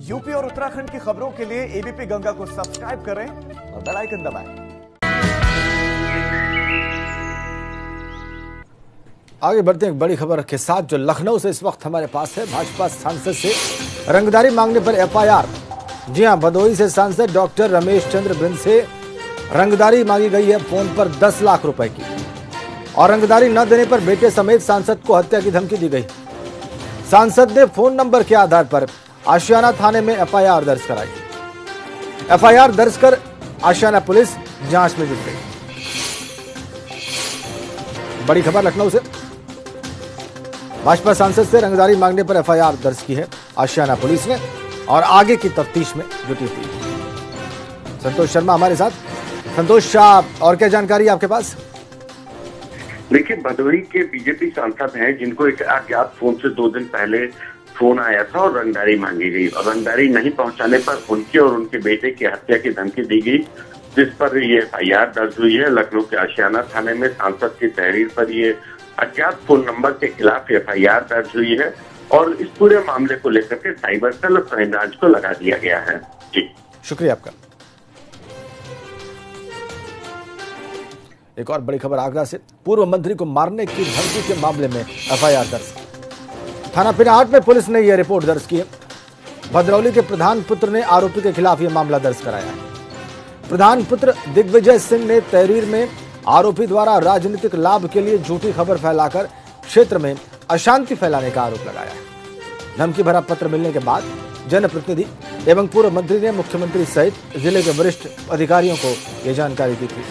UP और उत्तराखंड की खबरों के लिए एबीपी गंगा को सब्सक्राइब करें और बेल आइकन दबाएँ। आगे बढ़ते हैं एक बड़ी खबर के साथ, जो लखनऊ से इस वक्त हमारे पास है। भाजपा सांसद से रंगदारी मांगने पर एफआईआर। जी हाँ, भदोही से सांसद डॉक्टर रमेश चंद्र बिंद से रंगदारी मांगी गई है फ़ोन पर 10 लाख रुपए की। और रंगदारी न देने पर बेटे समेत सांसद को हत्या की धमकी दी गई। सांसद ने फ़ोन नंबर के आधार पर आशियाना थाने में एफआईआर दर्ज कराई। एफआईआर दर्ज कर आशियाना पुलिस जाँच में जुट गई। बड़ी खबर लखनऊ से। भाजपा सांसद से रंगदारी मांगने पर एफआईआर दर्ज की है आशियाना पुलिस ने और आगे की तफ्तीश में जुटी हुई। संतोष शर्मा हमारे साथ। संतोष शाह और क्या जानकारी आपके पास? देखिए, भदोही के बीजेपी सांसद हैं, जिनको एक अज्ञात फ़ोन से दो दिन पहले फ़ोन आया था और रंगदारी मांगी गई। और रंगदारी नहीं पहुँचाने पर उनके और उनके बेटे की हत्या की धमकी दी गई, जिस पर ये एफ़ दर्ज हुई है। लखनऊ के आशियाना थाने में सांसद की तहरीर पर ये अज्ञात फ़ोन नंबर के खिलाफ एफआईआर दर्ज हुई है और इस पूरे मामले को लेकर के साइबर सेल और क्राइम ब्रांच को लगा दिया गया है। जी। शुक्रिया आपका। एक और बड़ी खबर आगरा से। पूर्व मंत्री को मारने की धमकी के मामले में एफआईआर दर्ज। थाना पिनाहट में पुलिस ने यह रिपोर्ट दर्ज की है। भद्रौली के प्रधान पुत्र ने आरोपी के खिलाफ यह मामला दर्ज कराया है। प्रधान पुत्र दिग्विजय सिंह ने तहरीर में आरोपी द्वारा राजनीतिक लाभ के लिए झूठी खबर फैलाकर क्षेत्र में अशांति फैलाने का आरोप लगाया है। धमकी भरा पत्र मिलने के बाद जनप्रतिनिधि एवं पूर्व मंत्री ने मुख्यमंत्री सहित ज़िले के वरिष्ठ अधिकारियों को यह जानकारी दी थी।